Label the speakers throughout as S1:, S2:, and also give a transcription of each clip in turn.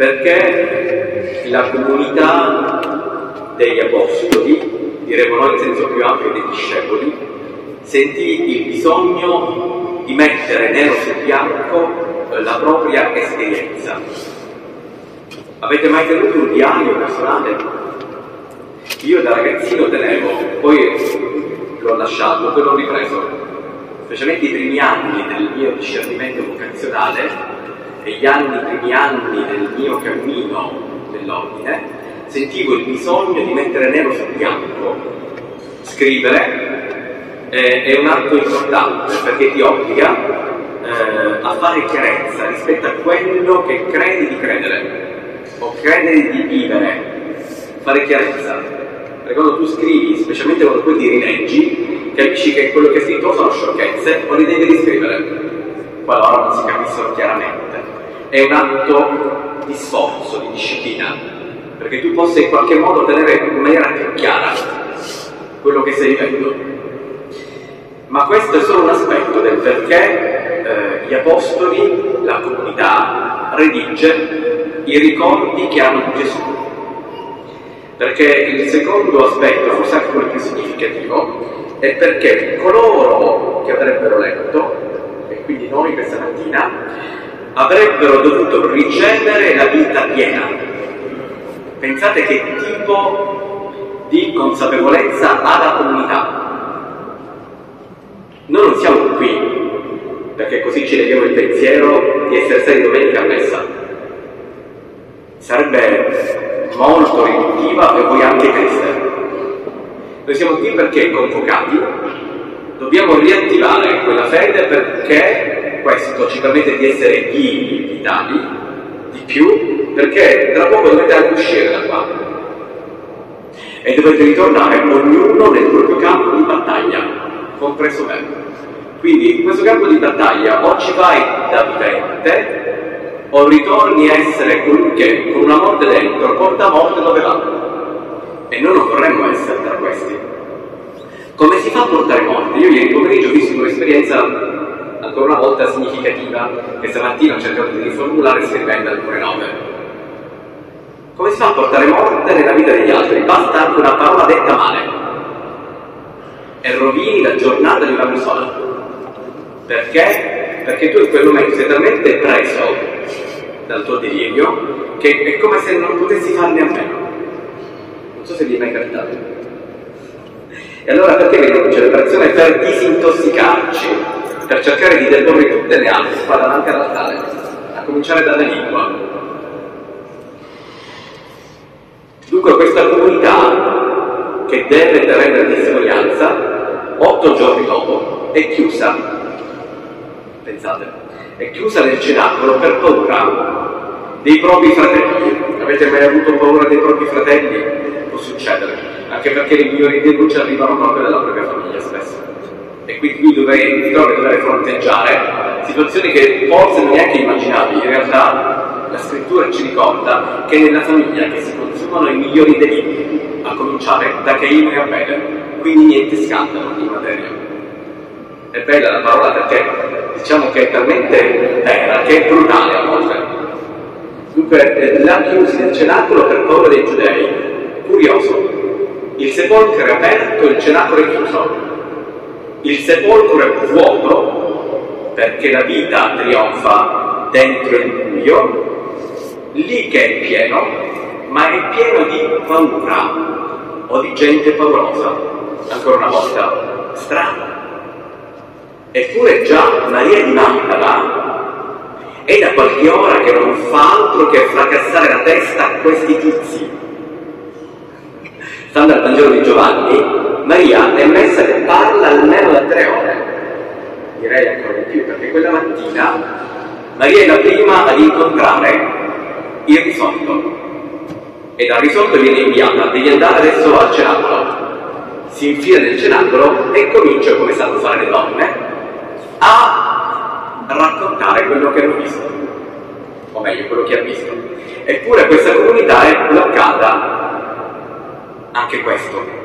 S1: Perché la comunità degli apostoli, diremo noi in senso più ampio dei discepoli, sentì il bisogno di mettere nero su bianco eh, la propria esperienza. Avete mai tenuto un diario personale? Io da ragazzino tenevo, poi l'ho lasciato, poi l'ho ripreso, specialmente i primi anni del mio discernimento vocazionale e gli anni, primi anni del mio cammino nell'ordine, sentivo il bisogno di mettere nero su bianco. Scrivere eh, è un atto importante perché ti obbliga eh, a fare chiarezza rispetto a quello che credi di credere o credere di vivere, fare chiarezza. Perché quando tu scrivi, specialmente quando poi ti rileggi, capisci che quello che hai scritto sono sciocchezze o le devi riscrivere, qualora non si capissero chiaramente. È un atto di sforzo, di disciplina, perché tu possa in qualche modo tenere in maniera più chiara quello che stai vivendo. Ma questo è solo un aspetto del perché eh, gli apostoli, la comunità, redige i ricordi che hanno di Gesù. Perché il secondo aspetto, forse anche quello più significativo, è perché coloro che avrebbero letto, e quindi noi questa mattina, avrebbero dovuto ricevere la vita piena. Pensate che tipo di consapevolezza ha la comunità. Noi non siamo qui perché così ci leviamo il pensiero di essere stati domenica a messa. Sarebbe molto riduttiva e poi anche triste. Noi siamo qui perché convocati dobbiamo riattivare quella fede perché ci permette di essere vivi, vitali, di più, perché tra poco dovete anche uscire da qua e dovete ritornare ognuno nel proprio campo di battaglia, compreso me. Quindi in questo campo di battaglia o ci vai da vivente o ritorni a essere colui che con una morte dentro porta a morte dove va. E noi non vorremmo essere tra questi. Come si fa a portare morte? Io ieri pomeriggio ho visto un'esperienza ancora una volta significativa che stamattina ho cercato di riformulare scrivendo alcune nove. Come si fa a portare morte nella vita degli altri? Basta anche una parola detta male e rovini la giornata di una persona. Perché? Perché tu in quel momento sei talmente preso dal tuo delirio che è come se non potessi farne a meno. Non so se vi è mai capitato. E allora perché veniamo in celebrazione? Per disintossicarci, per cercare di deporre tutte le altre qua davanti all'altare, a cominciare dalla lingua. Dunque questa comunità che deve rendere testimonianza, otto giorni dopo, è chiusa. Pensate, è chiusa nel cenacolo per paura dei propri fratelli. Avete mai avuto paura dei propri fratelli? Può succedere, anche perché le migliori denunce arrivano proprio dalla propria famiglia. Quindi lui dovrei, si trova a dover fronteggiare situazioni che forse non neanche immaginavi. In realtà la scrittura ci ricorda che è nella famiglia che si consumano i migliori delitti, a cominciare da Caino e Abele, quindi niente scandalo in materia. È bella la parola perché diciamo che è talmente vera che è brutale a volte. Dunque, l'ha chiusi nel cenacolo per paura dei giudei. Curioso, il sepolcro è aperto, il cenacolo è chiuso. Il sepolcro è vuoto perché la vita trionfa dentro il buio, lì che è pieno, ma è pieno di paura o di gente paurosa. Ancora una volta, strano. Eppure già Maria di Magdala è da qualche ora che non fa altro che fracassare la testa a questi tizi. Stando al Vangelo di Giovanni, Maria è messa che parla almeno da tre ore, direi ancora di più, perché quella mattina Maria è la prima ad incontrare il risolto e dal risolto viene inviata, devi andare adesso al cenacolo. Si infila nel cenacolo e comincia, come sanno fare le donne, a raccontare quello che hanno visto, o meglio quello che ha visto. Eppure questa comunità è bloccata anche questo.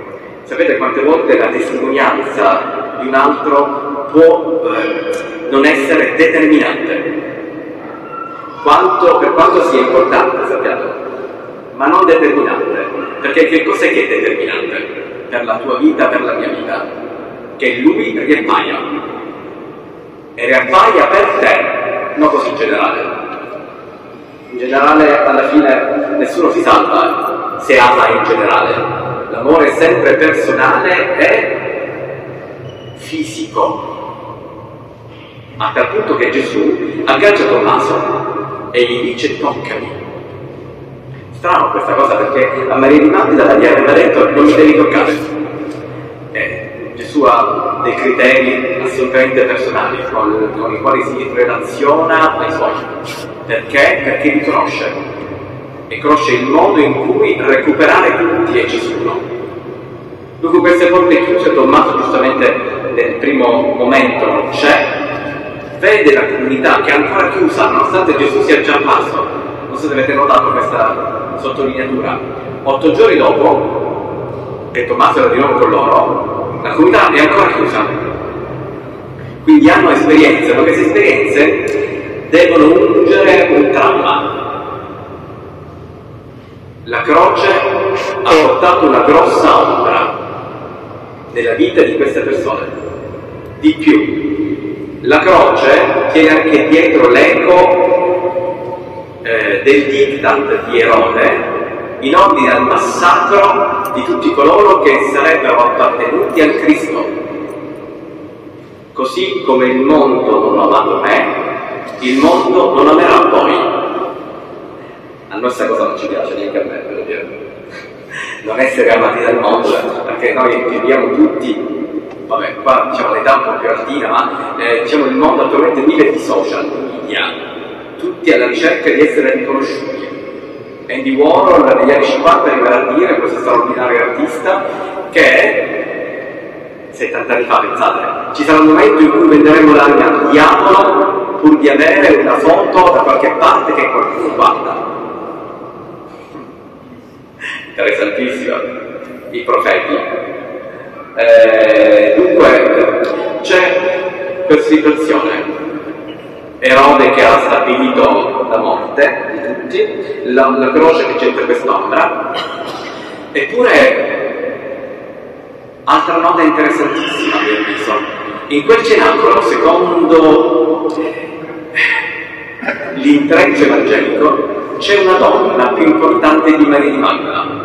S1: Sapete quante volte la testimonianza di un altro può eh, non essere determinante? quanto, per quanto sia importante, sappiate, ma non determinante. Perché che cos'è che è determinante per la tua vita, per la mia vita? Che lui riappaia. E riappaia per te, non così in generale. In generale, alla fine, nessuno si salva se ama in generale. L'amore è sempre personale e fisico. A tal punto che Gesù aggancia Tommaso e gli dice toccami strano questa cosa perché a Maria di Magdala gli aveva detto non mi devi toccare. Eh, Gesù ha dei criteri assolutamente personali con, con, i quali si relaziona ai suoi. Perché? Perché li conosce e conosce il modo in cui recuperare tutti e ciascuno. Dopo queste porte chiuse, Tommaso giustamente nel primo momento non c'è, vede la comunità che è ancora chiusa nonostante Gesù sia già apparso. Non so se avete notato questa sottolineatura. Otto giorni dopo, che Tommaso era di nuovo con loro, la comunità è ancora chiusa. Quindi hanno esperienze, ma queste esperienze devono ungere un trauma. La croce ha portato una grossa ombra nella vita di queste persone. Di più, la croce tiene anche dietro l'eco eh, del diktat di Erode in ordine al massacro di tutti coloro che sarebbero appartenuti al Cristo. Così come il mondo non ha amato me, il mondo non amerà voi. Noi questa cosa non ci piace neanche a me, per dire. Non essere amati dal mondo, perché noi viviamo tutti, vabbè, qua diciamo l'età un po' più altina, ma eh, diciamo il mondo attualmente vive di social media, tutti alla ricerca di essere riconosciuti. Andy Warhol negli anni 50 arriverà a dire, questo straordinario artista, che 70 anni fa, pensate, ci sarà un momento in cui venderemo l'anima al diavolo pur di avere una foto da qualche parte che qualcuno guarda. Interessantissima, i profeti. Eh, dunque, c'è questa situazione Erode che ha stabilito la morte di tutti, la, la croce che c'entra quest'ombra, eppure altra nota interessantissima a mio avviso. In quel cenacolo, secondo l'intreccio evangelico, c'è una donna più importante di Maria di Magdala.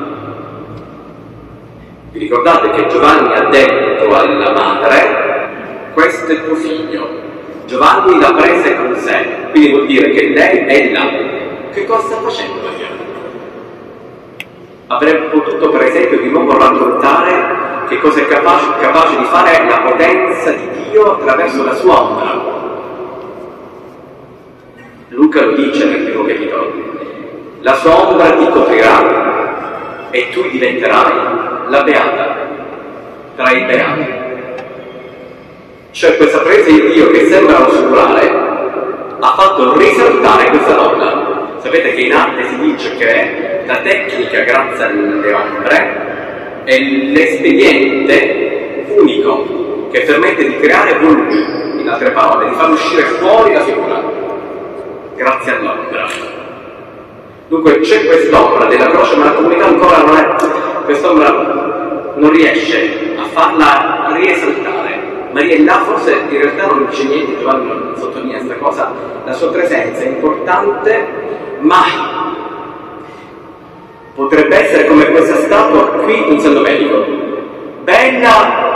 S1: Vi ricordate che Giovanni ha detto alla madre, questo è tuo figlio, Giovanni la prese con sé, quindi vuol dire che lei è là. Che cosa sta facendo? Avrebbe potuto per esempio di nuovo raccontare che cosa è capace, capace di fare la potenza di Dio attraverso la sua ombra. Luca lo dice nel primo capitolo. La sua ombra ti coprirà e tu diventerai la beata tra i beati. Cioè questa presa di Dio che sembra oscurare ha fatto risaltare questa donna. Sapete che in arte si dice che la tecnica grazie alle ombre è l'espediente unico che permette di creare volumi, in altre parole, di far uscire fuori la figura, grazie all'ombra. Dunque c'è quest'ombra della croce, ma la comunità ancora non è, quest'ombra non riesce a farla riesaltare Maria è là, forse in realtà non dice niente, Giovanni sottolinea questa cosa, la sua presenza è importante, ma potrebbe essere come questa statua qui in San Domenico, bella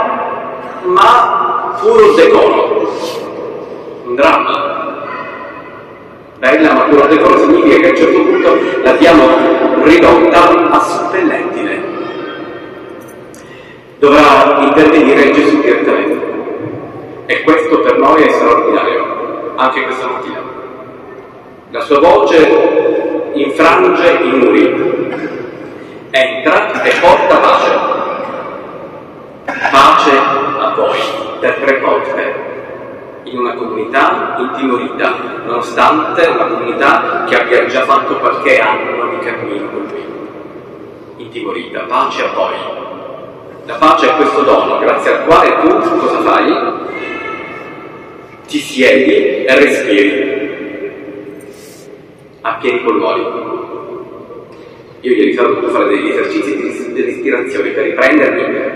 S1: ma puro decoro, un dramma. Bella ma puro decoro significa che a un certo punto l'abbiamo ridotta a suppellettile. Dovrà intervenire Gesù direttamente. E questo per noi è straordinario, anche questa mattina. La sua voce infrange i muri, entra e porta pace. Pace a voi, per tre volte, in una comunità intimorita, nonostante una comunità che abbia già fatto qualche anno di cammino con lui. Intimorita, pace a voi. La pace è questo dono, grazie al quale tu cosa fai? ti siedi e respiri. a pieni polmoni. Io ieri ho dovuto fare degli esercizi di, respirazione per riprendermi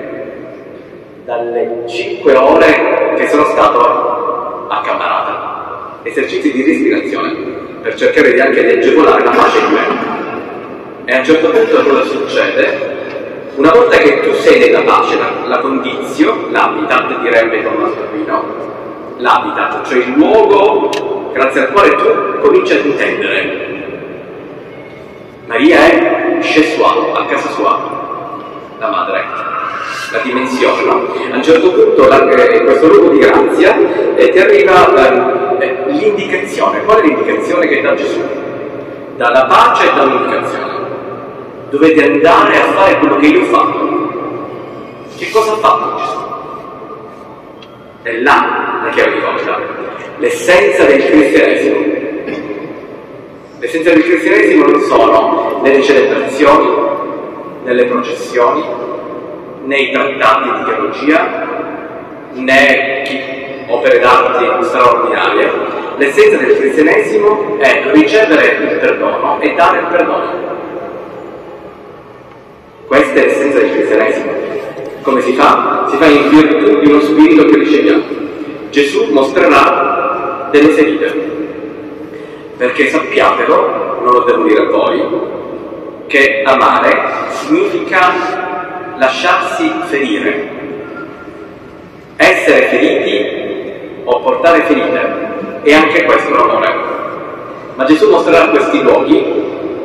S1: dalle 5 ore che sono stato a Cammarata. Esercizi di respirazione per cercare di anche di agevolare la pace di me. E a un certo punto cosa succede? Una volta che tu sei nella pace, la, la condizio, l'habitat direbbe Tommaso Aquino, l'habitat, cioè il luogo grazie al quale tu cominci ad intendere. Maria è soi, a casa sua, la madre, la dimensione. No? A un certo punto la, eh, questo luogo di grazia eh, ti arriva eh, l'indicazione. Qual è l'indicazione che dà Gesù? Dalla pace e dà un'indicazione. Dovete andare a fare quello che io fatto. Che cosa ha fatto Gesù? È là la chiave di volta, l'essenza del cristianesimo. L'essenza del cristianesimo non sono nelle celebrazioni, nelle processioni, nei trattati di teologia, né opere d'arte straordinarie. L'essenza del cristianesimo è ricevere il perdono e dare il perdono. Questa è l'essenza del cristianesimo. Come si fa? Si fa in virtù di uno spirito che riceviamo. Gesù mostrerà delle ferite. Perché sappiatelo, non lo devo dire a voi, che amare significa lasciarsi ferire. Essere feriti o portare ferite. E anche questo è un. Ma Gesù mostrerà questi luoghi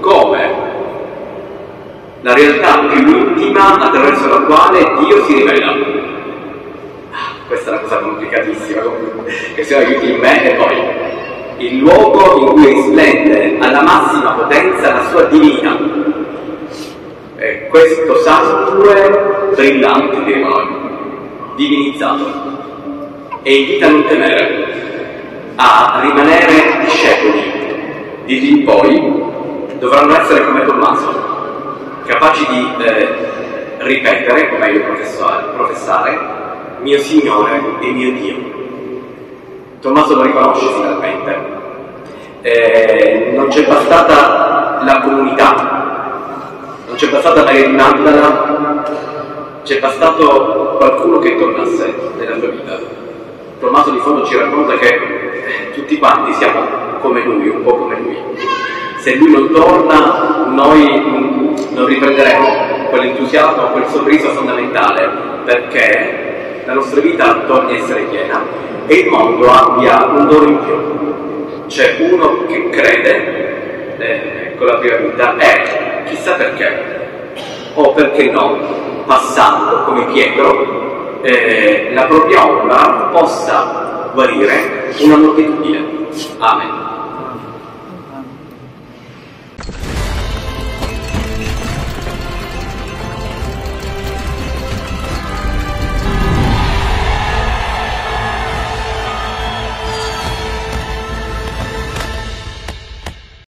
S1: come la realtà più intima attraverso la quale Dio si rivela. Questa è una cosa complicatissima, che si aiuti in me e poi il luogo in cui risplende alla massima potenza la sua divina. E questo sangue brillante, diremo noi, divinizzato, e invita a non temere, a rimanere discepoli. Di lì in poi dovranno essere come Tommaso, capaci di eh, ripetere, o meglio professare, mio Signore e mio Dio. Tommaso lo riconosce finalmente. Eh, non c'è bastata la comunità, non c'è bastata Maria di Magdala, c'è bastato qualcuno che tornasse nella sua vita. Tommaso di fondo ci racconta che eh, tutti quanti siamo come lui, un po' come lui. Se lui non torna, noi non riprenderemo quell'entusiasmo, quel sorriso fondamentale perché la nostra vita torni a essere piena e il mondo abbia un dono in più. C'è uno che crede eh, con la prima vita e chissà perché, o perché no, passando come Pietro, eh, la propria ombra possa guarire una moltitudine. Amen.